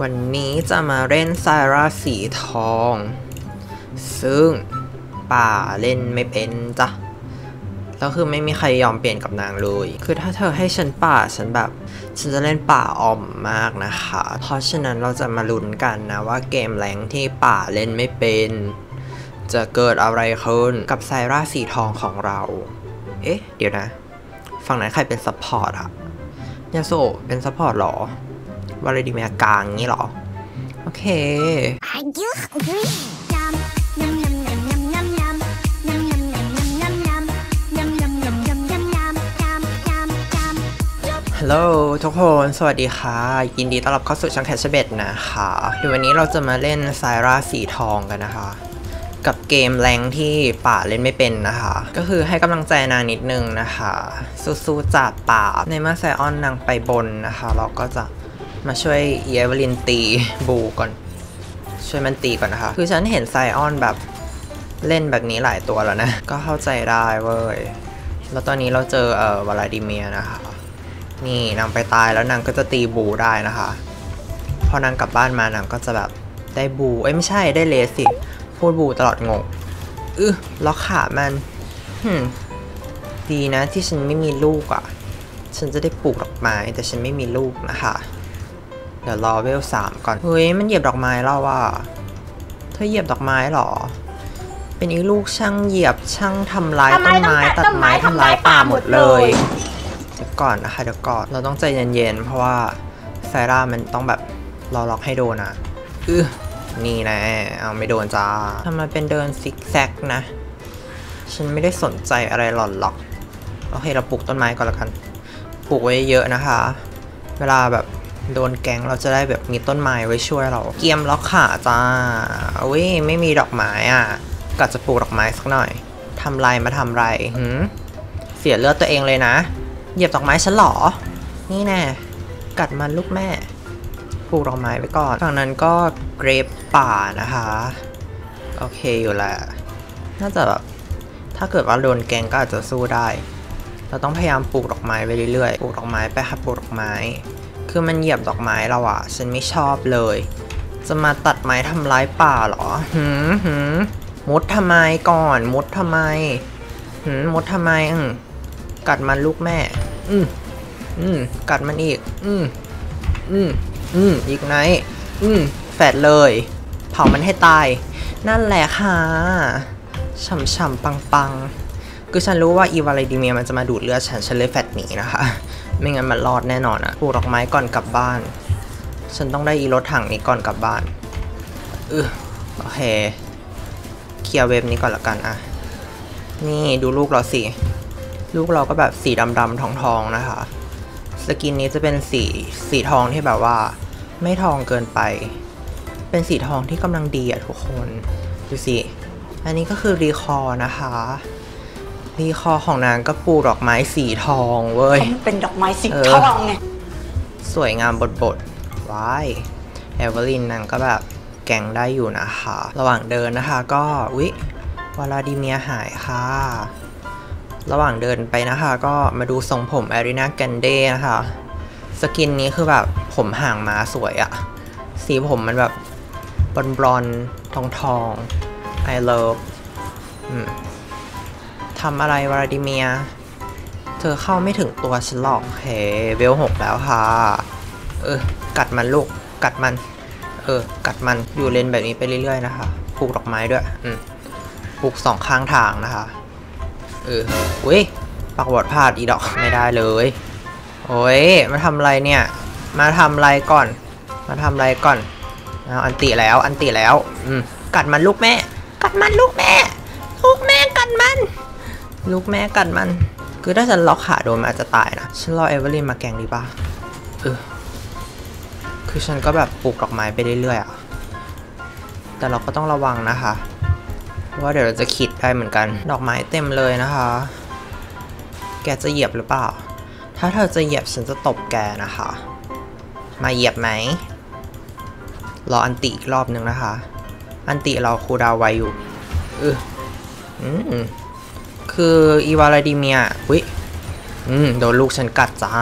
วันนี้จะมาเล่น Zyra สีทอง ซึ่งป่าเล่นไม่เป็นจ้ะ แล้วคือไม่มีใครยอมเปลี่ยนกับนางเลย คือถ้าเธอให้ฉันป่าฉันแบบ ฉันจะเล่นป่าอ่อมมากนะคะ เพราะฉะนั้นเราจะมาลุ้นกันนะว่าเกม rank ที่ป่าเล่นไม่เป็น จะเกิดอะไรขึ้นกับ Zyra สีทองของเรา เอ๊ะ เดี๋ยวนะ ฝั่งไหนใครเป็น support อะYasuo เป็น support หรอ Vladimir กลางงี้หรอ โอเคฮัลโหลทุกคน สวัสดีค่ะ ยินดีต้อนรับเข้าสู่ช่องแคชเบตนะคะเดี๋ยววันนี้เราจะมาเล่น Zyra สีทองกันนะคะ กับเกม rank ที่ป่าเล่นไม่เป็นนะคะ ก็คือให้กำลังใจนางนิดนึงนะคะ สู้ๆจากป่าในเมื่อไซออนนางไปบนนะคะ เราก็จะ มาช่วยเอเวลินตีบูก่อน ช่วยมันตีก่อนนะคะ คือฉันเห็นไซออนแบบเล่นแบบนี้หลายตัวแล้วนะ ก็เข้าใจได้เว้ย แล้วตอนนี้เราเจอเอ่อวลาดิเมียนะคะ นี่นางไปตายแล้วนางก็จะตีบูได้นะคะ พอนางกลับบ้านมานางก็จะแบบได้บู เอ้ยไม่ใช่ได้เลสสิพูดบูตลอดงงอือล็อกขามันหืมดีนะที่ฉันไม่มีลูกอะ่ะ ฉันจะได้ปลูกดอกไม้แต่ฉันไม่มีลูกนะคะ เดี๋ยวรอเวลสามก่อน เฮ้ย มันเหยียบดอกไม้เราอะเธอเหยียบดอกไม้เหรอ เป็นอีลูกช่างเหยียบช่างทำลายทำไมต้นไม้ต้องตัตัดดต้นไม้ไม้ทำทำลาลายยป่าป่าหหมมดดเลเลยยเดี๋ยวก่อนนะคะเดี๋ยวก่อนเราต้องใจเย็นๆเพราะว่าไซร่ามันต้องแบบรอล็อกให้โดนอะอือนี่นะเอาไม่โดนจ้าทำไมเป็นเดินซิกแซกนะ ฉันไม่ได้สนใจอะไรหล่อนหรอก โอเค เราปลูกต้นไม้ก่อนละกัน ปลูกไว้เยอะนะคะ เวลาแบบ โดนแกงเราจะได้แบบมีต้นไม้ไว้ช่วยเรา เกียมล็อกขาจ้าอุ้ยไม่มีดอกไม้อะก็จะปลูกดอกไม้สักหน่อยทำไรมาทำไรหืมเสียเลือดตัวเองเลยนะ เหยียบดอกไม้ฉันหรอ นี่แน่กัดมันลูกแม่ปลูกดอกไม้ไว้ก่อนฝั่งนั้นก็เกรปป่านะคะ โอเคอยู่แหละน่าจะแบบถ้าเกิดว่าโดนแกงก็อาจจะสู้ได้ เราต้องพยายามปลูกดอกไม้ไปเรื่อยๆ ปลูกดอกไม้ไปค่ะปลูกดอกไม้ คือมันเหยียบดอกไม้เราอะฉันไม่ชอบเลย จะมาตัดไม้ทำร้ายป่าเหรอหืมหืมมุดทำไมก่อน มุดทำไมหืมมุดทำไมอืมกัดมันลูกแม่ อืมอืมกัดมันอีก อืมอืมอืมอีกไหนอืมแฝดเลย เผามันให้ตาย นั่นแหละค่ะช่ำๆปังๆคือฉันรู้ว่าอีวาลดิเมียมันจะมาดูดเลือดฉันฉันเลยแฟดหนีนะคะ ไม่งั้นมันรอดแน่นอนอะปลูกดอกไม้ก่อนกลับบ้าน ฉันต้องได้อีรถถังนี้ก่อนกลับบ้านเออโอเคเคลียร์ wave นี้ก่อนละกันอะนี่ดูลูกเราสิ ลูกเราก็แบบสีดำๆทองๆนะคะ skin นี้จะเป็นสีสีทองที่แบบว่า ไม่ทองเกินไป เป็นสีทองที่กำลังดีอะทุกคน ดูสิ อันนี้ก็คือ recall นะคะ recall ของนางก็ปลูกดอกไม้สีทองเว้ย มันเป็นดอกไม้สีเออทองเนี่ยสวยงามบดบดว้ายเอเวอร์ลินนางก็แบบแกงได้อยู่นะคะ ระหว่างเดินนะคะก็วิวลาดิเมียหายค่ะ ระหว่างเดินไปนะคะ ก็มาดูทรงผมแอรินาแกนเดนะคะ สกินนี้คือแบบผมห่างมาสวยอะสีผมมันแบบบอลบลอนทองทองๆ I love อืม ทำอะไรวลาดิเมีย เธอเข้าไม่ถึงตัวฉันหรอกเฮ้เวลหกแล้วค่ะ เออ กัดมันลูก กัดมัน เออ กัดมัน อยู่เลนแบบนี้ไปเรื่อยๆนะคะ ปลูกดอกไม้ด้วย อืมปลูกสองข้างทางนะคะ เอออุ้ยปักบอดพลาดอีดอกไม่ได้เลย โอ้ย มาทำอะไรเนี่ย มาทำอะไรก่อน มาทำอะไรก่อนเอาอันติแล้ว อันติแล้ว อืม กัดมันลูกแม่ กัดมันลูกแม่ ลูกแม่กัดมัน ลูกแม่กัดมัน คือถ้าฉันล็อกขาโดนมันอาจจะตายนะ ฉันรอ Evelynn มา gank ดีป่ะเออคือฉันก็แบบปลูกดอกไม้ไปเรื่อยๆอะแต่เราก็ต้องระวังนะคะว่าเดี๋ยวเราจะขิตได้เหมือนกัน ดอกไม้เต็มเลยนะคะ แกจะเหยียบหรือเปล่า ถ้าเธอจะเหยียบฉันจะตบแกนะคะ มาเหยียบไหม รออันติอีกรอบนึงนะคะ อันติเราคูดาวไวอยู่เอออืม คืออีวาลาดิเมียอุ้ยอืมโดนลูกฉันกัดจ้า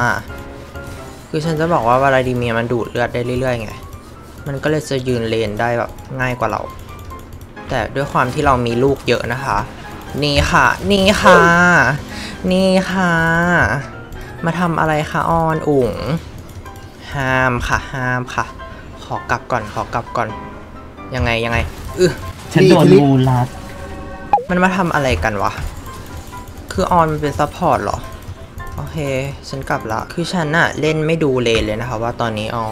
คือฉันจะบอกว่าวาลาดิเมียมันดูดเลือดได้เรื่อยๆไง มันก็เลยจะยืนเลนได้แบบง่ายกว่าเรา แต่ด้วยความที่เรามีลูกเยอะนะคะ นี่ค่ะ นี่ค่ะ นี่ค่ะ มาทำอะไรคะออนอุ๋งห้ามค่ะ ห้ามค่ะ ขอกลับก่อน ขอกลับก่อน ยังไงยังไง อือฉันโดนงูรัด มันมาทำอะไรกันวะ คือ Sion มันเป็น support เหรอ โอเค ฉันกลับละ คือฉันอะเล่นไม่ดูเลนเลยนะคะว่าตอนนี้ อ๋อ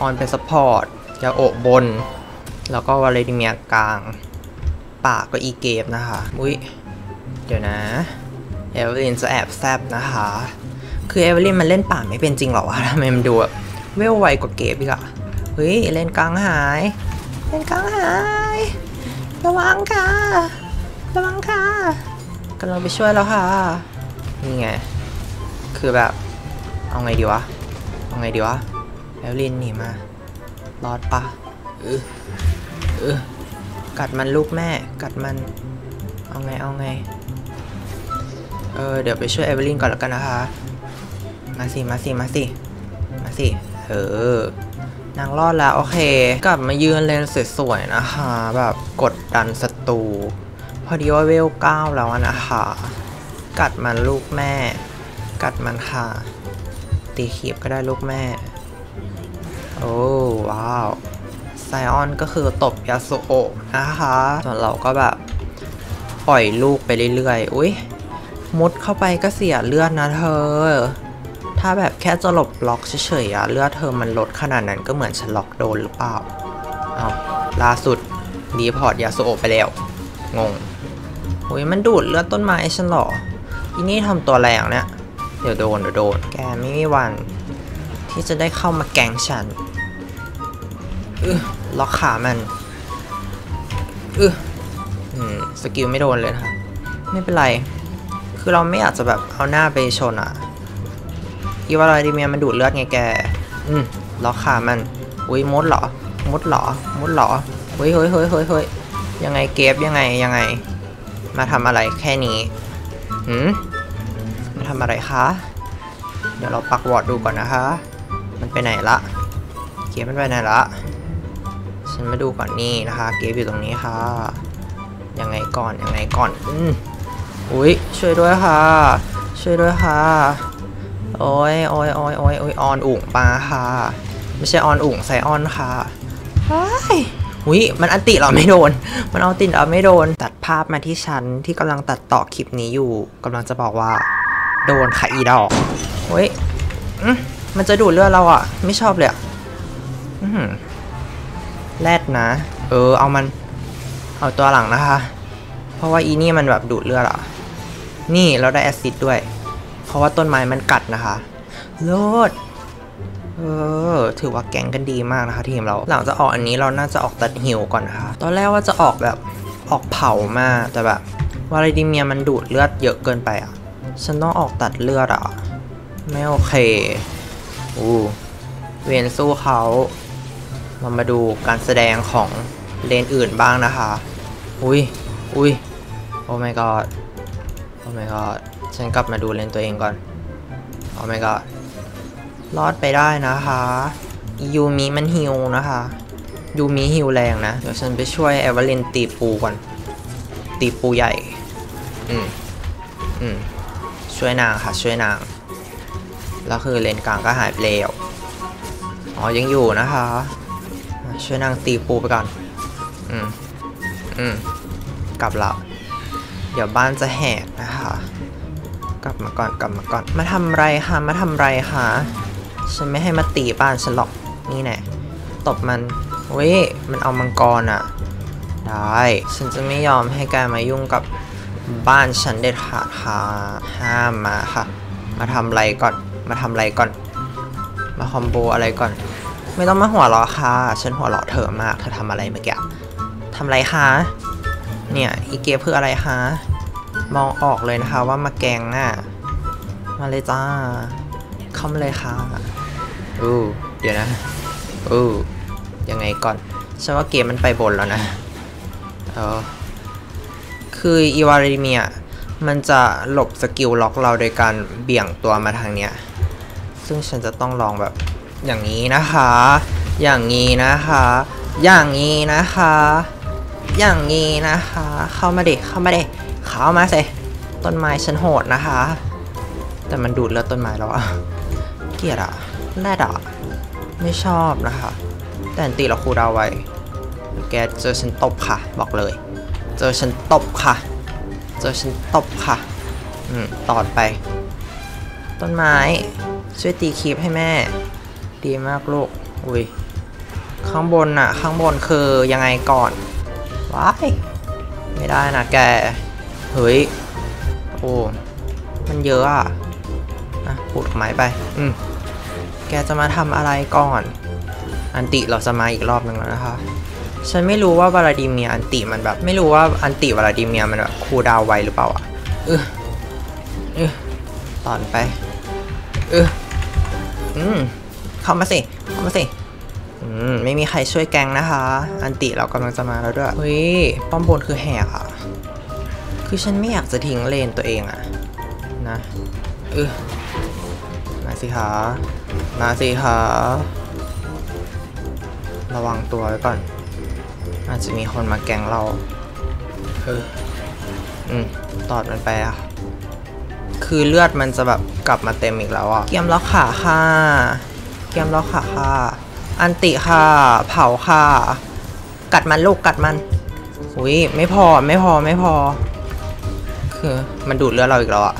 Sion เป็น support Yasuo บน แล้วก็ Vladimir กลาง ป่าก็อี Graves นะคะ อุ้ย เดี๋ยวนะEvelynn จะแอบแซ่บนะคะ คือ Evelynn มันเล่นป่าไม่เป็นจริงเหรอวะทำไมมันดูแบบเวลไวกว่า Graves อีกอะเฮ้ย เล่นกลางหาย เล่นกลางหาย ระวังค่ะ กำลังไปช่วยแล้วค่ะ นี่ไง คือแบบ เอาไงดีวะ เอาไงดีวะ Evelynn หนีมา รอดปะเออเออกัดมันลูกแม่ กัดมัน เอาไง เอาไง เออ เดี๋ยวไปช่วย Evelynn ก่อนแล้วกันนะคะ มาสิ มาสิ มาสิ มาสิ เออนางรอดแล้ว โอเค กลับมายืนเลนสวยๆนะคะ แบบกดดันศัตรู อดีว่าเวลเก้าแล้วนะคะ กัดมันลูกแม่ กัดมันค่ะ ตี creep ก็ได้ลูกแม่ โอ้ว้าวไซออนก็คือตบยาสุโอะนะคะ ส่วนเราก็แบบปล่อยลูกไปเรื่อยๆ อุ้ยมุดเข้าไปก็เสียเลือดนะเธอ ถ้าแบบแค่จะหลบล็อกเฉยๆอะเลือดเธอมันลดขนาดนั้นก็เหมือนฉันล็อกโดนหรือเปล่า เอาล่าสุดรีพอร์ตยาสุโอะไปแล้ว งงโอ้ยมันดูดเลือดต้นไม้ฉันเหรออีนี่ทำตัวแรงเนี่ยเดี๋ยวโดนเดี๋ยวโดน แกไม่มีวัน ที่จะได้เข้ามาแกงฉันอือล็อกขามันอืออืมสกิลไม่โดนเลยนะคะไม่เป็นไร คือเราไม่อยากจะแบบเอาหน้าไปชนอะอีวาลาดิเมียมันดูดเลือดไงแก อืมล็อกขามันอุ้ยมดเหรอมดเหรอมดเหรอเฮ้ยเฮ้ยเฮ้ยเฮ้ยเฮ้ ยังไงเก็บยังไงยังไง มาทำอะไรแค่นี้หืมมาทำอะไรคะ เดี๋ยวเราปักวอร์ดดูก่อนนะคะ มันไปไหนละเกมมันไปไหนละฉันมาดูก่อนนี่นะคะ เกมอยู่ตรงนี้ค่ะ ยังไงก่อนยังไงก่อนอืมอุ้ยช่วยด้วยค่ะ ช่วยด้วยค่ะโอ้ยโอ้ยโอ้ยโอ้ยโอ้ยออนอุ๋งปลาค่ะ ไม่ใช่ออนอุ๋งไซออนค่ะเฮ้ย หุยมันอันติเราไม่โดน มันเอาติดเราไม่โดน ตัดภาพมาที่ฉันที่กำลังตัดต่อคลิปนี้อยู่กำลังจะบอกว่า โดนค่ะอีดอกเฮ้ยมันจะดูดเลือดเราอะ ไม่ชอบเลยอะแรดนะ เออ เอามัน เอาตัวหลังนะคะ เพราะว่าอีนี่มันแบบดูดเลือดอะ นี่เราได้แอซิดด้วย เพราะว่าต้นไม้มันกัดนะคะ โลด เออ ถือว่าแก๊งกันดีมากนะคะทีมเรา หลังจากออกอันนี้เราน่าจะออกตัดหิวก่อนนะคะ ตอนแรกว่าจะออกแบบออกเผามากแต่แบบวาลาดิเมียมันดูดเลือดเยอะเกินไปอะ ฉันต้องออกตัดเลือดอะ ไม่โอเคอู้เวียนสู้เขาเรามาดูการแสดงของเลนอื่นบ้างนะคะ อุ้ย อุ้ย โอ้ my god โอ้ my god ฉันกลับมาดูเลนตัวเองก่อน โอ้ my god รอดไปได้นะคะยูมิมันฮิวนะคะยูมิฮิวแรงนะ เดี๋ยวฉันไปช่วย Evelynn ตีปูก่อน ตีปูใหญ่ อืม อืม ช่วยนางค่ะ ช่วยนาง แล้วคือเลนกลางก็หายไปแล้วอ๋อ ยังอยู่นะคะอะช่วยนางตีปูไปก่อน อืม อืม กลับแล้วเดี๋ยวบ้านจะแหกนะคะ กลับมาก่อน กลับมาก่อน มาทำไรคะ มาทำไรคะ ฉันไม่ให้มาตีบ้านฉันหรอก นี่แน่ตบมันเว้ย มันเอามังกรอะได้ ฉันจะไม่ยอมให้แกมายุ่งกับบ้านฉันเด็ดขาดค่ะห้ามมาค่ะ มาทำไรก่อน มาทำไรก่อน มาคอมโบอะไรก่อน ไม่ต้องมาหัวเราะค่ะ ฉันหัวเราะเธอมาก เธอทำอะไรเมื่อกี้ทำไรคะ เนี่ย อีเกเพื่ออะไรคะ มองออกเลยนะคะว่ามาแกงอะ มาเลยจ้า เข้ามาเลยค่ะอู้เดี๋ยวนะอู้ยังไงก่อนฉันว่าเกมมันไปบนแล้วนะเออคืออีวาริเมียมันจะหลบสกิลล็อกเราโดยการเบี่ยงตัวมาทางเนี้ย ซึ่งฉันจะต้องลองแบบอย่างนี้นะคะ อย่างนี้นะคะ อย่างนี้นะคะ อย่างนี้นะคะ เข้ามาดิเข้ามาดิเข้ามาสิต้นไม้ฉันโหดนะคะ แต่มันดูดเลือดต้นไม้แล้วอะเกียดอะแรดอะไม่ชอบนะคะ แต่นตีเราครูดาวไว้ แกเจอฉันตบค่ะ บอกเลย เจอฉันตบค่ะ เจอฉันตบค่ะ อืมตอดไป ต้นไม้ ช่วยตีคลิปให้แม่ ดีมากลูก อุ้ย ข้างบนน่ะข้างบนคือยังไงก่อน ว้าย ไม่ได้นะแก เฮ้ย โอ้ มันเยอะอะอะปูดไม้ไป อืม แกจะมาทำอะไรก่อน อันติเราจะมาอีกรอบหนึ่งแล้วนะคะ ฉันไม่รู้ว่าวลาดิเมียอันติมันแบบ ไม่รู้ว่าอันติวลาดิเมียมันแบบคูดาวไวหรือเปล่าอะเออเออตอนไปเอออืมเข้ามาสิ เข้ามาสิอืมไม่มีใครช่วยแกงนะคะ อันติเรากำลังจะมาแล้วด้วยเฮ้ยป้อมบนคือแหกอะ คือฉันไม่อยากจะทิ้งเลนตัวเองอะ นะเออ สิคะมาสิคะระวังตัวไว้ก่อน อาจจะมีคนมาแกงเราเอออืมตอดมันไปอะคือเลือดมันจะแบบกลับมาเต็มอีกแล้วอะเกยมล็อกขาค่ะเกยมล็อกขาค่ะ อันติค่ะ เผาค่ะ กัดมันลูกกัดมัน อุ้ยไม่พอไม่พอไม่พอ คือมันดูดเลือดเราอีกแล้วอะ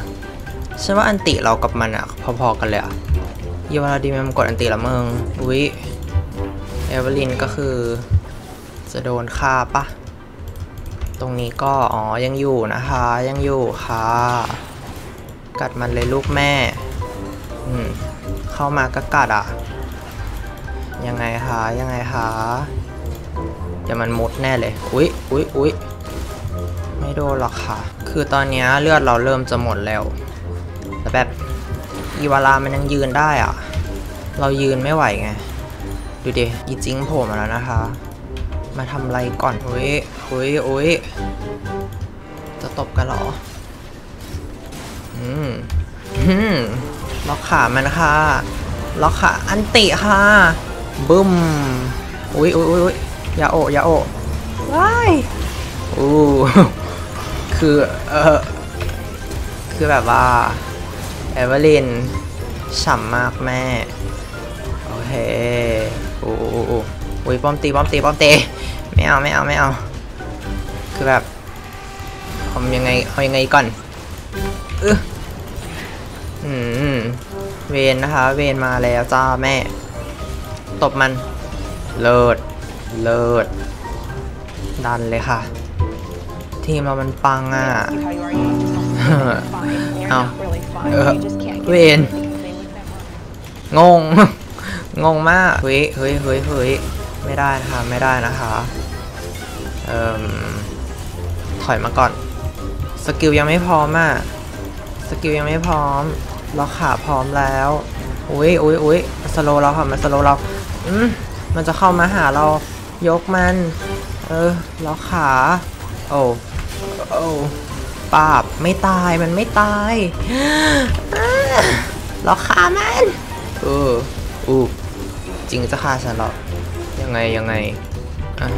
ฉันว่าอันติเรากับมันอะพอๆกันเลยอะเยวลาดีมันกดอันติละมึงอุ้ยเอเวลินก็คือ จะโดนฆ่าปะตรงนี้ก็อ๋อยังอยู่นะคะยังอยู่ค่ะ กัดมันเลยลูกแม่อืมเข้ามาก็กัดอะยังไงคะยังไงคะเดี๋ยวมันมุดแน่เลยอุ๊ยอุ๊ยอุ๊ยไม่โดนหรอกค่ะ คือตอนนี้เลือดเราเริ่มจะหมดแล้ว แต่แบบอีวาลามันยังยืนได้อะเรายืนไม่ไหวไง ดูดิอีจิงโผล่มาแล้วนะคะ มาทำอะไรก่อนอุ้ยอุ้ยอุ้ยจะตบกันเหรอ อืมอืมล็อกขามันค่ะล็อกขาอันติค่ะบึ้มอุ้ยอุ้ยอุ้ยอุ้ยอย่าโอะอย่าโอะว้ายอู้คือ เออคือแบบว่า เอเวอร์ลินฉ่ำมากแม่ โอเคโอ้โอ้โอ้โอ้อุ้ยป้อมตีป้อมตีป้อมตีไม่เอาไม่เอาไม่เอา คือแบบเอายังไงเอายังไงก่อนเอออืมเวนนะคะ เวนมาแล้วจ้าแม่ ตบมัน เลิศเลิศดันเลยค่ะ ทีมเรามันปังอะ เอาเออเวนงง งงมาก เฮ้ยเฮ้ยเฮ้ยเฮ้ยไม่ได้นะคะ ไม่ได้นะคะเอ่มถอยมาก่อน skill ยังไม่พร้อมอะ skill ยังไม่พร้อมล็อกขาพร้อมแล้วอุ้ยอุ้ยอุ้ย slow เราค่ะ มัน slow เรา อืมมันจะเข้ามาหาเรา ยกมัน เออล็อกขา โอ้ โอ้ปราบ ไม่ตายมันไม่ตายล็อกขามันเอออู้จริงจะฆ่าฉันเหรอยังไงยังไงอะ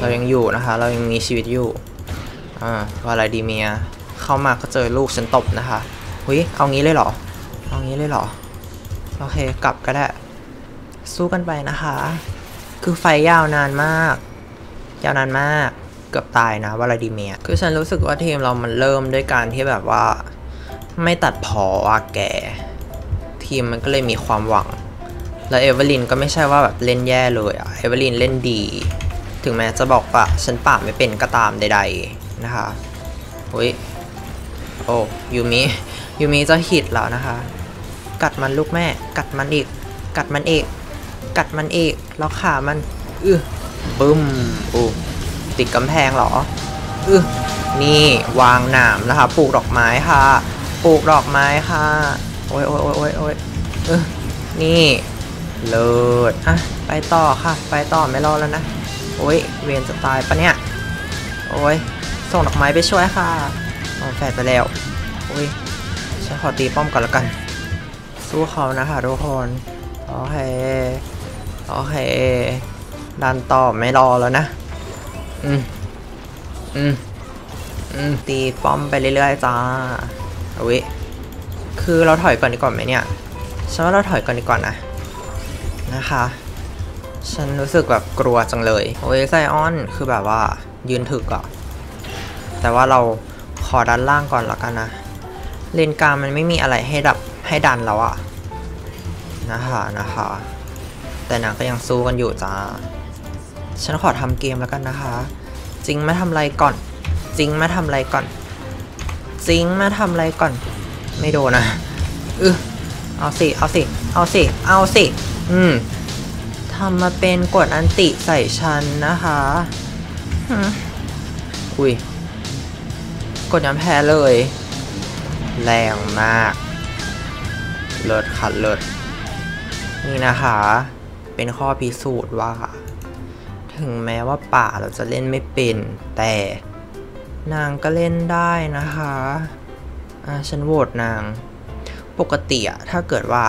เรายังอยู่นะคะ เรายังมีชีวิตอยู่อ่าวาลาดิเมียเข้ามาก็เจอลูกฉันตบนะคะหุยเอางี้เลยเหรอ เอางี้เลยเหรอ โอเคกลับก็ได้ สู้กันไปนะคะ คือไฟยาวนานมาก ยาวนานมาก เกือบตายนะวลาดิเมียคือฉันรู้สึกว่าทีมเรามันเริ่มด้วยการที่แบบว่า ไม่ตัดพออะแก ทีมมันก็เลยมีความหวัง แล้ว Evelynn ก็ไม่ใช่ว่าแบบเล่นแย่เลยอะ Evelynn เล่นดี ถึงแม้จะบอกว่าฉันป่าไม่เป็นก็ตามใด ๆนะคะอุ้ยโอ้ Yuumi Yuumi จะขิตแล้วนะคะ กัดมันลูกแม่ กัดมันอีก กัดมันอีก กัดมันอีกแล้วขามัน อือบึ้มอู้ ติดกำแพงเหรออือนี่วางหนามนะคะปลูกดอกไม้ค่ะ ปลูกดอกไม้ค่ะ โอ้ยโอ้ยโอ้ยโอ้ยโอ้ยเออนี่เลิศอะไปต่อค่ะ ไปต่อไม่รอแล้วนะ โอ้ยเวียนจะตายปะเนี่ย โอ้ยส่งดอกไม้ไปช่วยค่ะเอาแฟดไปแล้ว โอ้ยฉันขอตีป้อมก่อนละกัน สู้เขานะคะทุกคนโอเคโอเคดันต่อไม่รอแล้วนะ อืมอืมอืมตีป้อมไปเรื่อยๆจ้าเอาวิคือเราถอยก่อนดีกว่าไหมเนี่ยฉันว่าเราถอยก่อนดีกว่านะ นะคะ ฉันรู้สึกแบบกลัวจังเลยโอ้ยไซออนคือแบบว่ายืนถึกอะแต่ว่าเราขอดันล่างก่อนแล้วกันนะ เลนกลางมันไม่มีอะไรให้ดับให้ดันแล้วอะนะคะนะคะ แต่นางก็ยังสู้กันอยู่จ้า ฉันขอทำเกมแล้วกันนะคะ จริงมาทำอะไรก่อน จริงมาทำอะไรก่อน จริงมาทำอะไรก่อน ไม่โดนนะเออเอาสิ เอาสิ เอาสิ เอาสิ อืมทำมาเป็นกดอันติใส่ฉันนะคะอุ้ย กดย้ำแพ้เลย แรงมาก เลิศค่ะเลิศนี่นะคะ เป็นข้อพิสูจน์ว่า ถึงแม้ว่าป่าเราจะเล่นไม่เป็น แต่นางก็เล่นได้นะคะอ่าฉันโหวตนาง ปกติอะถ้าเกิดว่า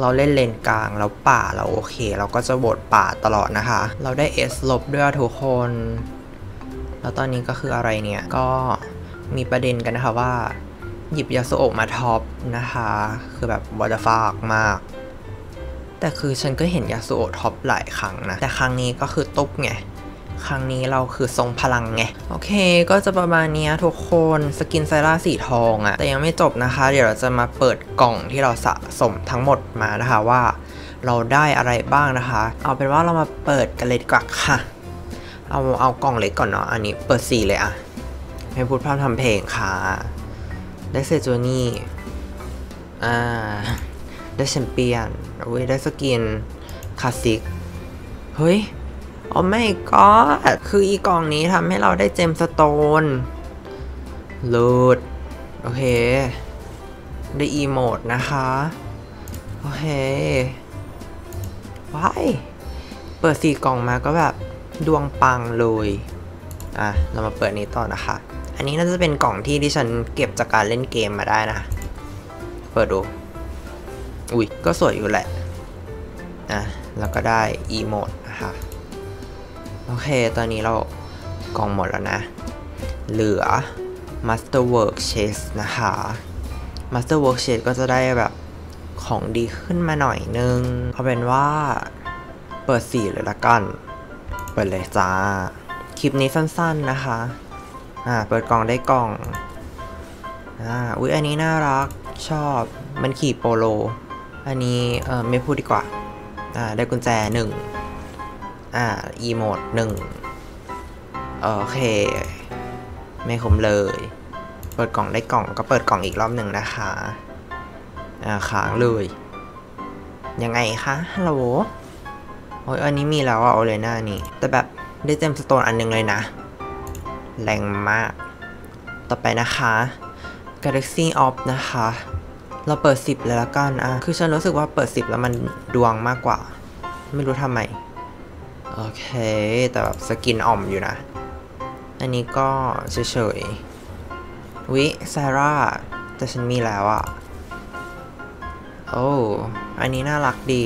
เราเล่นเลนกลางแล้วป่าเราโอเค เราก็จะโหวตป่าตลอดนะคะ เราได้ S ลบด้วยทุกคน แล้วตอนนี้ก็คืออะไรเนี่ย ก็มีประเด็นกันนะคะว่า หยิบ Yasuo มา top นะคะ คือแบบ what the fuck มาก แต่คือฉันก็เห็น Yasuo top หลายครั้งนะ แต่ครั้งนี้ก็คือตุ๊บไง ครั้งนี้เราคือทรงพลังไง โอเค ก็จะประมาณนี้ทุกคน skin Zyra สีทองอะแต่ยังไม่จบนะคะ เดี๋ยวเราจะมาเปิดกล่องที่เราสะสมทั้งหมดมานะคะว่า เราได้อะไรบ้างนะคะ เอาเป็นว่าเรามาเปิดกันเลยดีกว่าค่ะ เอาเอากล่องเล็กก่อนเนาะอันนี้เปิดสี่เลยอะให้พูดพร่ำทำเพลงค่ะได้ Sejuani อ่า ได้แชมเปี้ยนอุ้ยได้ skin คลาสสิก เฮ้ยโอ้ไม่ก็คืออีกล่องนี้ทำให้เราได้ gemstone loot โอเค ได้ emote นะคะ โอเคว้ายเปิดสี่กล่องมาก็แบบดวงปังเลย อะ เรามาเปิดนี้ต่อนะคะ อันนี้น่าจะเป็นกล่องที่ที่ฉันเก็บจากการเล่นเกมมาได้นะ เปิดดู อุ้ยก็สวยอยู่แหละอะแล้วก็ได้อีโมดนะคะโอเค ตอนนี้เรากล่องหมดแล้วนะ เหลือ Masterwork Chest นะคะ Masterwork Chest ก็จะได้แบบของดีขึ้นมาหน่อยนึงเอาเป็นว่าเปิดสี่เลยละกัน เปิดเลยจ้า คลิปนี้สั้นๆนะคะ อ่า เปิดกล่องได้กล่อง อ่า อุ๊ย อันนี้น่ารัก ชอบ มันขี่โปโล อันนี้เออไม่พูดดีกว่า อ่า ได้กุญแจหนึ่งอ่า อีโมดหนึ่งโอเค ไม่คมเลย เปิดกล่องได้กล่องก็เปิดกล่องอีกรอบหนึ่งนะคะ อ่าค้างเลย ยังไงคะ ฮัลโหล โอ้ยอันนี้มีแล้วอะโอเลน่านี่ แต่แบบได้เจมสโตนอันหนึงเลยนะ แรงมาก ต่อไปนะคะ Galaxy of นะคะ เราเปิด 10 เลยละกันอะคือฉันรู้สึกว่าเปิด 10 แล้วมันดวงมากกว่า ไม่รู้ทำไม โอเค แต่แบบสกินอ่อมอยู่นะ อันนี้ก็เฉยๆ วิซาร่า แต่ฉันมีแล้วอะโอ้ อันนี้น่ารักดี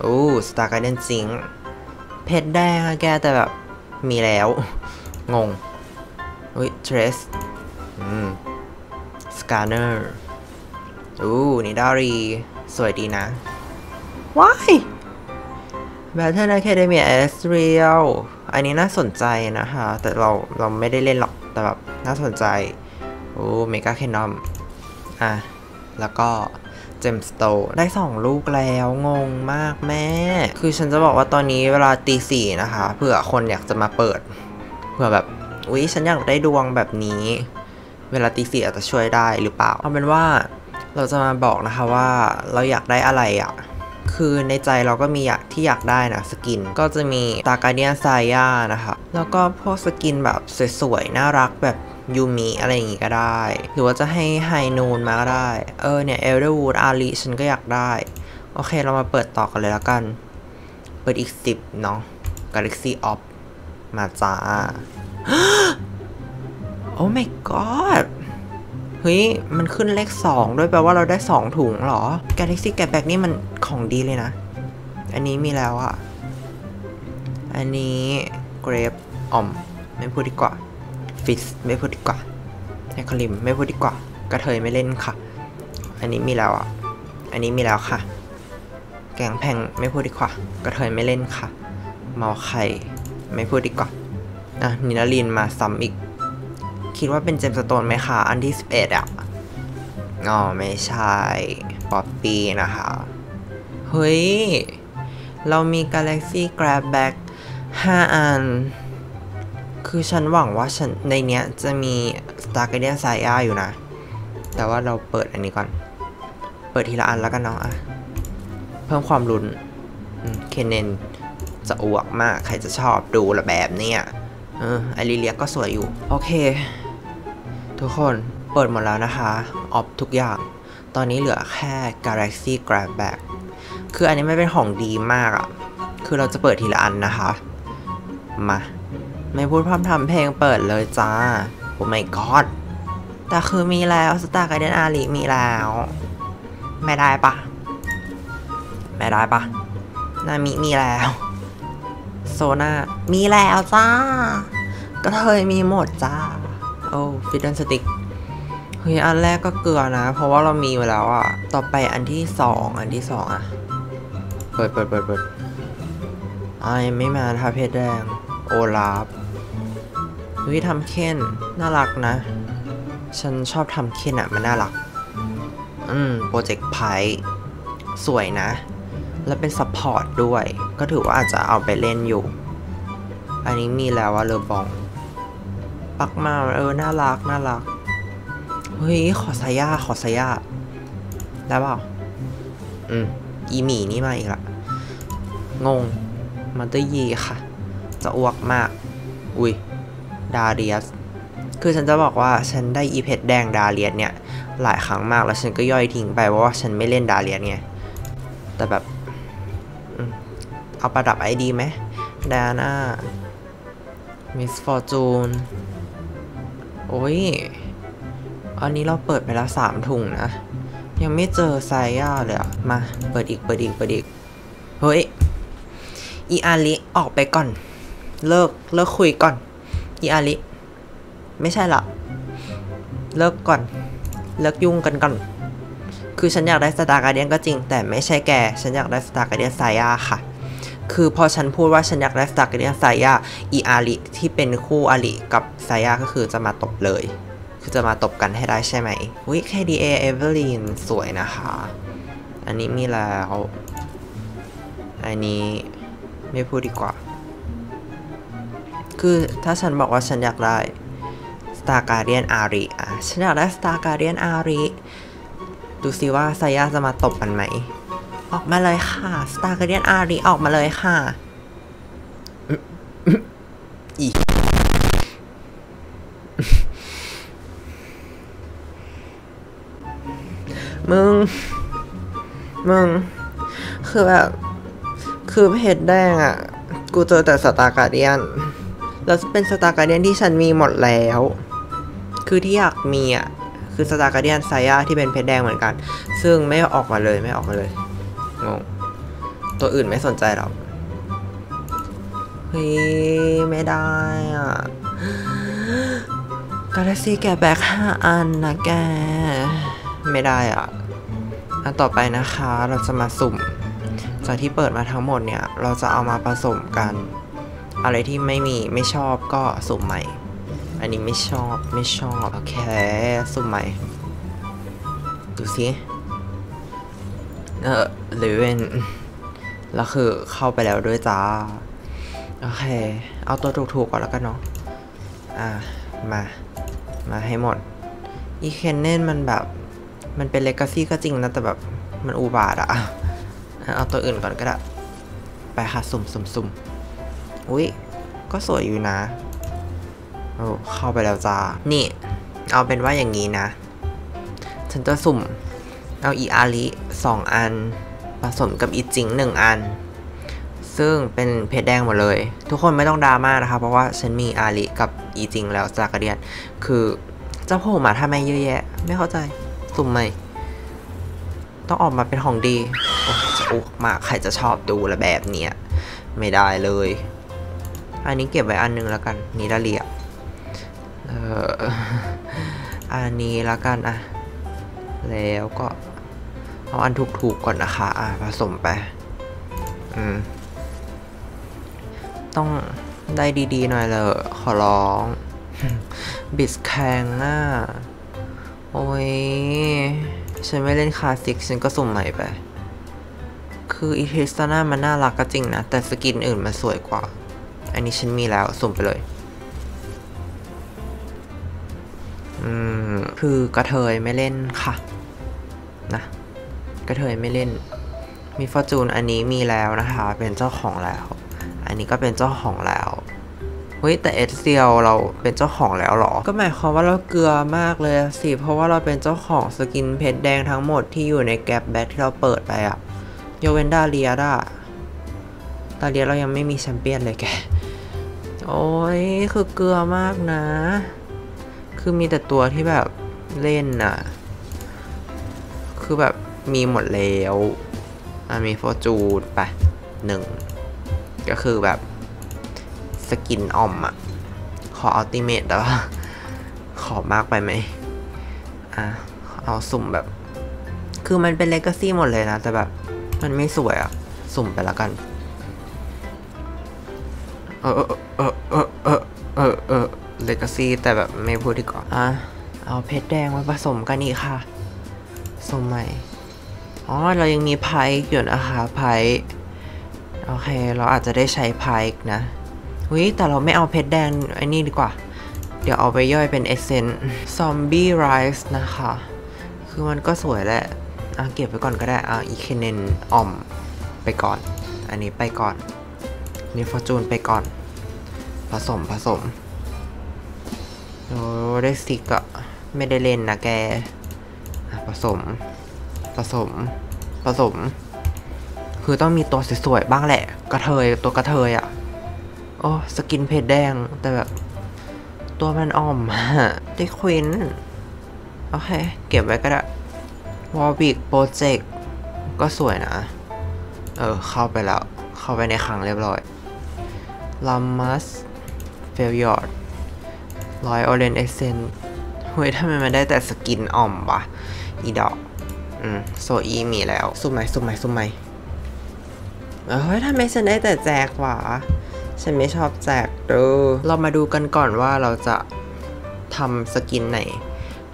โอ้สตาร์การ์เดนซิงเพชรแดงอะแกแต่แบบ มีแล้ว งงอุ้ยเทรสอืมสกาเนอร์ อู้นี่ดารี สวยดีนะ ว้าย Battle Academia Ezreal อันนี้น่าสนใจนะคะ แต่เราเราไม่ได้เล่นหรอก แต่แบบน่าสนใจ โอ้เมกาเคนอมอะ แล้วก็เจมสโตได้สองลูกแล้วงงมากแม่ คือฉันจะบอกว่าตอนนี้เวลาตีสี่นะคะเผื่อคนอยากจะมาเปิด เผื่อแบบ อุ๊ย ฉันอยากได้ดวงแบบนี้ เวลาตีสี่อาจจะช่วยได้หรือเปล่าเอาเป็นว่า เราจะมาบอกนะคะว่าเราอยากได้อะไรอะ่ะคือในใจเราก็มีอยากที่อยากได้นะ skin ก็จะมี Star Guardian Xayah นะคะ แล้วก็พวก skin แบบสวยๆ น่ารักแบบ Yuumi อะไรอย่างงี้ก็ได้ หรือว่าจะให้ High Noon มาก็ได้ เออเนี่ย Elderwood Ahri ฉันก็อยากได้ โอเคเรามาเปิดต่อกันเลยแล้วกัน เปิดอีก 10 เนาะ Galaxy of มาจ้า oh my god เฮ้ย มันขึ้นเลข 2 ด้วยแปลว่าเราได้ 2 ถุงหรอ Galaxy แกะแบกนี่มันของดีเลยนะ อันนี้มีแล้วอะอันนี้เกรฟออม ไม่พูดดีกว่าฟิสไม่พูดดีกว่าแอคลิมไม่พูดดีกว่ากระเทยไม่เล่นค่ะ อันนี้มีแล้วอะอันนี้มีแล้วค่ะ แกงแพงไม่พูดดีกว่ากระเทยไม่เล่นค่ะ เมาไข่ไม่พูดดีกว่าอะนินาลินมาซ้ำอีก คิดว่าเป็นเจมส์สโตนไหมคะ อันที่ 11อะอ๋อไม่ใช่ป๊อปปี้นะคะ เฮ้ย เรามี Galaxy Grab Bag 5 อัน คือฉันหวังว่าฉันในเนี้ยจะมี Star Guardian s a y a อยู่นะ แต่ว่าเราเปิดอันนี้ก่อน เปิดทีละอันแล้วกันเนาะอะเพิ่มความรุนเคนเนนจะอวกมาก ใครจะชอบดูละแบบเนี้ยเออไอริเลียก็สวยอยู่ โอเค ทุกคนเปิดหมดแล้วนะคะ ออฟทุกอย่าง ตอนนี้เหลือแค่ Galaxy Grab Bag คืออันนี้ไม่เป็นของดีมากอะ่ะ คือเราจะเปิดทีละอันนะคะ มา ไม่พูดพร่ำทำเพลงเปิดเลยจ้า โอ้ my god แต่คือมีแล้วสตาร์การ์เดนอารีมีแล้ว ไม่ได้ปะ ไม่ได้ปะ นามิมีแล้วโซนามีแล้วจ้า ก็เทยมีหมดจ้า โอ้ฟิตเนสติกเฮ้ยอันแรกก็เกลือนะ เพราะว่าเรามีไว้แล้วอะต่อไปอันที่สองอันที่สองอะเปิดเปิดเปิดเปิดไอไม่มาทาเพศแดง โอลาฟเฮ้ยทำเค้นน่ารักนะ ฉันชอบ Tahm Kench อะมันน่ารัก อืม Project Pyke สวยนะ แล้วเป็น support ด้วย ก็ถือว่าอาจจะเอาไปเล่นอยู่ อันนี้มีแล้วว่า LeBlanc ปักมาเออ น่ารัก น่ารัก เฮ้ย ขอ Xayah ขอ Xayah ได้เปล่า อืม อีหมีนี่มาอีกละ งง Master Yi ค่ะ จะอ้วกมาก อุ้ย ดาเรียส คือฉันจะบอกว่าฉันได้อีเพชรแดงดาเรียสเนี่ย หลายครั้งมากแล้วฉันก็ย่อยทิ้งไปเพราะว่าฉันไม่เล่นดาเรียสไง แต่แบบ เอาประดับไอดีไหมดาน่ามิสฟอร์จูน โอ้ย อันนี้เราเปิดไปแล้วสามถุงนะ ยังไม่เจอไซย่าเลยอะมา เปิดอีก เปิดอีก เปิดอีก เฮ้ย อี Ahri ออกไปก่อน เลิก เลิกคุยก่อน อี Ahri ไม่ใช่ละเลิกก่อน เลิกยุ่งกันก่อน คือฉันอยากได้ Star Guardian ก็จริง แต่ไม่ใช่แก ฉันอยากได้ Star Guardian Xayah ค่ะ คือพอฉันพูดว่าฉันอยากได้ Star Guardian Xayah อี Ahri ที่เป็นคู่ Ahri กับ Xayah ก็คือจะมาตบเลย คือจะมาตบกันให้ได้ใช่ไหมวิ KDA Evelynnสวยนะคะ อันนี้มีแล้ว อันนี้ไม่พูดดีกว่า คือถ้าฉันบอกว่าฉันอยากได้ Star Guardian อารีอะฉันอยากได้ Star Guardian อารีดูสิว่าไซยาจะมาตบมันไหม ออกมาเลยค่ะ Star Guardian อารีออกมาเลยค่ะ อีมึง มึง คือแบบ คือเพชรแดงอะ กูเจอแต่ Star Guardian แล้วเป็น Star Guardian ที่ฉันมีหมดแล้ว คือที่อยากมีอะ คือ Star Guardian Xayah ที่เป็นเพชรแดงเหมือนกัน ซึ่งไม่ออกมาเลยไม่ออกมาเลย งง ตัวอื่นไม่สนใจหรอกเฮ้ยไม่ได้อะกาแล็กซี่แกแบกห้าอันนะแก ไม่ได้อะอันต่อไปนะคะเราจะมาสุ่ม จากที่เปิดมาทั้งหมดเนี่ย เราจะเอามาผสมกัน อะไรที่ไม่มีไม่ชอบก็สุ่มใหม่ อันนี้ไม่ชอบไม่ชอบ โอเค สุ่มใหม่ ดูสิ เออเลเวนแล้วคือเข้าไปแล้วด้วยจ้า โอเค เอาตัวถูกๆก่อนแล้วกันเนาะอ่ามา มาให้หมด อีเคนเน่นมันแบบ มันเป็นเลกาซี่ก็จริงนะ แต่แบบมันอุบาทอะเอาตัวอื่นก่อนก็ได้ ไปค่ะ สุ่มสุ่มสุ่มอุ้ยก็สวยอยู่นะ โอ้เข้าไปแล้วจ้า นี่ เอาเป็นว่าอย่างนี้นะ ฉันจะสุ่ม เอาอีอาริสองอัน ผสมกับอีจิงหนึ่งอัน ซึ่งเป็นเพชรแดงหมดเลย ทุกคนไม่ต้องดราม่านะคะ เพราะว่าฉันมีอาริกับอีจิงแล้วจากเดียน คือเจ้าโผล่มาทำไมเยอะแยะ ไม่เข้าใจสุ่มใหมต้องออกมาเป็นของดี โอ้จะอุกมาก ใครจะชอบดูละแบบเนี้ย ไม่ได้เลย อันนี้เก็บไว้อันหนึงแล้วกันนิดาเลียเอออันนี้แล้วกันอะแล้วก็ เอาอันถูกๆก่อนนะคะ อะผสมไป อืม ต้องได้ดีๆหน่อยเลย ขอร้อง Blitzcrank อะ โอ้ย ฉันไม่เล่นคลาสสิก ฉันก็สุ่มใหม่ไป คืออี Tristana มันน่ารักก็จริงนะ แต่ skin อื่นมันสวยกว่า อันนี้ฉันมีแล้ว สุ่มไปเลยอืมคือกระเทยไม่เล่นค่ะ นะ กระเทยไม่เล่น มีฟอร์จูนอันนี้มีแล้วนะคะ เป็นเจ้าของแล้ว อันนี้ก็เป็นเจ้าของแล้วเฮ้ยแต่เอสเซียลเราเป็นเจ้าของแล้วเหรอ ก็หมายความว่าเราเกลือมากเลยสิ เพราะว่าเราเป็นเจ้าของสกินเพชรแดงทั้งหมดที่อยู่ในแกลบแบทที่เราเปิดไปอะโยเวนดาเลียดอะดาเลียเรายังไม่มีแชมเปี้ยนเลยแก โอ้ยคือเกลือมากนะ คือมีแต่ตัวที่แบบเล่นน่ะคือแบบ มีหมดแล้วมีโฟจูนไปหนึ่งก็คือแบบสกินออมอะขออัลติเมตแต่ว่าขอมากไปไหมอะเอาสุ่มแบบ คือมันเป็นเลกาซี่หมดเลยนะ แต่แบบ มันไม่สวยอะสุ่มไปแล้วกันเออเออเออเออเออเออเลกาซี่แต่แบบไม่พูดดีกว่าอะเอาเพชรแดงมาผสมกันอีกค่ะสมใหม่ อ๋อ เรายังมีไพค์อยู่นะคะไพค์โอเค เราอาจจะได้ใช้ไพค์นะวิแต่เราไม่เอาเพชรแดงไอ้นี่ดีกว่า เดี๋ยวเอาไปย่อยเป็นเอเซนซอมบี้ไรส์นะคะ คือมันก็สวยแหละอะเก็บไว้ก่อนก็ได้อะอีเคนเนนออมไปก่อน อันนี้ไปก่อนนี่ฟอร์จูนไปก่อน ผสมผสมโอ้ได้สิกอะไม่ได้เล่นนะแกผสม ผสมผสม คือต้องมีตัวสวยๆบ้างแหละ กระเทยตัวกระเทยอะโอ้สกินเพจแดง แต่แบบ ตัวมันอ่อมฮะได้ควินโอเค เก็บไว้ก็ได้วอลบิกโปรเจกต์ก็สวยนะ เออ เข้าไปแล้ว เข้าไปในคลังเรียบร้อยลัมมัสเฟลยอร์ดรอยออเรนเอเซนเฮ้ยทำไมมันได้แต่สกินอ่อมวะอีดอก อืมโซอีมีแล้ว สุ่มไหมสุ่มไหมสุ่มไหมเฮ้ยทำไมฉันได้แต่แจกวะฉันไม่ชอบแจกด้อเรามาดูกันก่อนว่าเราจะทำ skin ไหน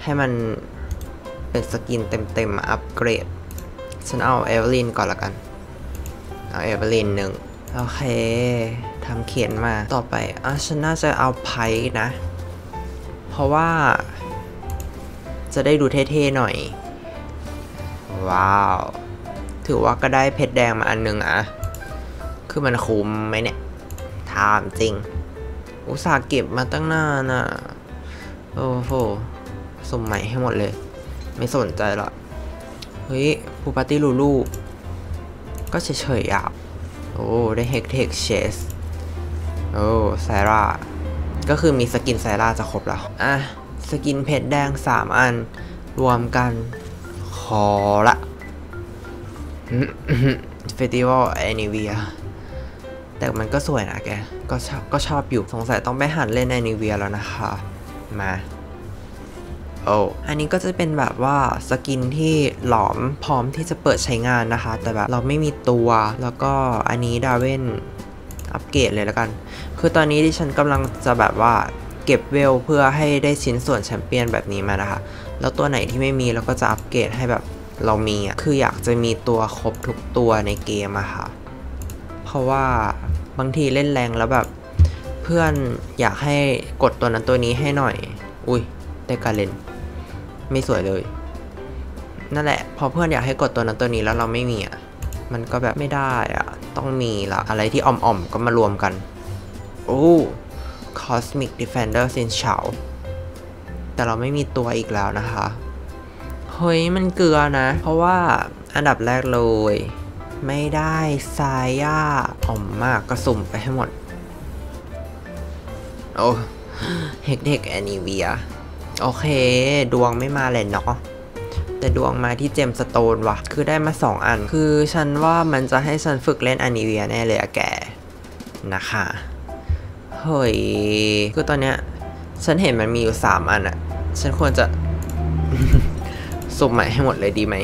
ให้มันเป็น skin เต็มๆอัปเกรด ฉันเอา Evelynn ก่อนละกัน เอา Evelynn หนึ่งโอเค Tahm Kench มาต่อไปอะฉันน่าจะเอา Pyke นะ เพราะว่า จะได้ดูเท่ๆหน่อย ว้าว ถือว่าก็ได้เพชรแดงมาอันหนึ่งอะคือมันคุ้มไหมเนี่ยถามจริง อุตส่าห์เก็บมาตั้งนานอะโอ้โหสุ่มใหม่ให้หมดเลย ไม่สนใจละเฮ้ย Pool Party Lulu ก็เฉยๆอะโอ้ ได้ Hextech chest โอ้ Zyra ก็คือมี skin Zyra จะครบแล้ว อะ skin เพชรแดง 3 อัน รวมกัน อละ Festival Anivia แต่มันก็สวยนะแก ก็ชอบก็ชอบอยู่ สงสัยต้องไปหัดเล่น Anivia แล้วนะคะ มาโอ้อันนี้ก็จะเป็นแบบว่า skin ที่หลอมพร้อมที่จะเปิดใช้งานนะคะ แต่แบบเราไม่มีตัวแล้วก็อันนี้ Draven upgrade เลยแล้วกัน คือตอนนี้ที่ฉันกำลังจะแบบว่าเก็บเวลเพื่อให้ได้ชิ้นส่วนแชมเปี้ยนแบบนี้มานะคะ แล้วตัวไหนที่ไม่มีเราก็จะอัปเกรดให้แบบเรามีอะคืออยากจะมีตัวครบทุกตัวในเกมอะค่ะ เพราะว่าบางทีเล่นแรงแล้วแบบ เพื่อนอยากให้กดตัวนั้นตัวนี้ให้หน่อย อุ้ยได้การเล่น ไม่สวยเลย นั่นแหละ พอเพื่อนอยากให้กดตัวนั้นตัวนี้แล้วเราไม่มีอะมันก็แบบไม่ได้อะ ต้องมีละอะไรที่อ่อมๆก็มารวมกัน โอ้ Cosmic Defender Sin c h a o แต่เราไม่มีตัวอีกแล้วนะคะ เฮ้ยมันเกลือนะ เพราะว่าอันดับแรกเลย ไม่ได้ซาย่าอ่อมมากก็สุ่มไปให้หมด โอ้เฮกเทคแอนิเวีย โอเค ดวงไม่มาเลยเนาะแต่ดวงมาที่เจมสโตนวะคือได้มา 2 อัน คือฉันว่ามันจะให้ฉันฝึกเล่นอนิเวียแน่เลยอะแก นะคะ เฮ้ย คือตอนเนี้ย ฉันเห็นมันมีอยู่สามอันอะฉันควรจะ สุ่มใหม่ให้หมดเลยดีไหม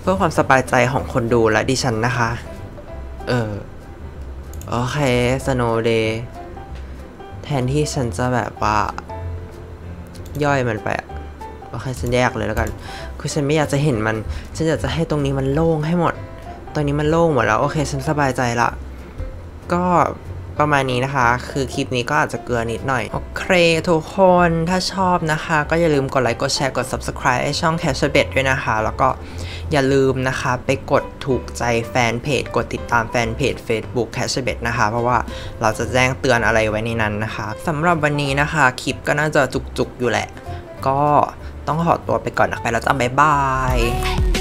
เพื่อความสบายใจของคนดูและดิฉันนะคะ เออ โอเค Snow Day แทนที่ฉันจะแบบว่า ย่อยมันไปโอเคฉันแยกเลยแล้วกัน คือฉันไม่อยากจะเห็นมัน ฉันอยากจะให้ตรงนี้มันโล่งให้หมด ตอนนี้มันโล่งหมดแล้ว โอเค ฉันสบายใจละ ก็ ประมาณนี้นะคะ คือคลิปนี้ก็อาจจะเกลือนิดหน่อย โอเค ทุกคนถ้าชอบนะคะ ก็อย่าลืมกดไลค์กดแชร์กด subscribe ให้ช่อง Cash b e t ด้วยนะคะ แล้วก็อย่าลืมนะคะไปกดถูกใจแฟนเพจ กดติดตามแฟนเพจ Facebook Cash b e t นะคะ เพราะว่าเราจะแจ้งเตือนอะไรไว้ในนั้นนะคะสำหรับวันนี้นะคะ คลิปก็น่าจะจุกๆอยู่แหละ ก็ต้องขอตัวไปก่อนนะไปแล้วจ้าบ๊ายบาย